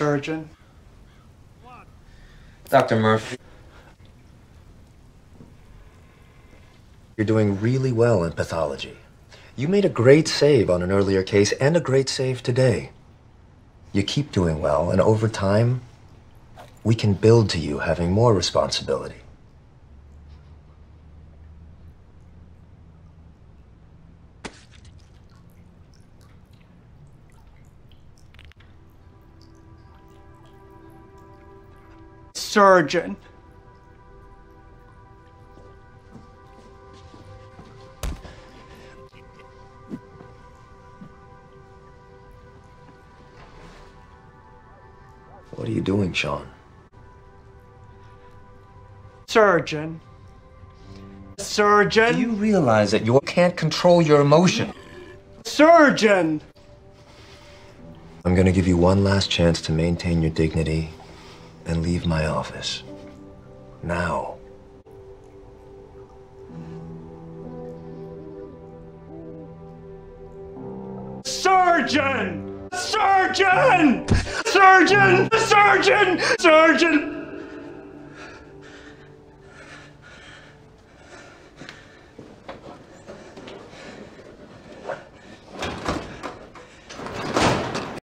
Surgeon. Dr. Murphy. You're doing really well in pathology. You made a great save on an earlier case and a great save today. You keep doing well, and over time, we can build to you having more responsibility. Surgeon. What are you doing, Shaun? Surgeon. Surgeon. Do you realize that you can't control your emotion? Surgeon. I'm gonna give you one last chance to maintain your dignity and leave my office. Now. Surgeon! Surgeon! Surgeon! Surgeon! Surgeon!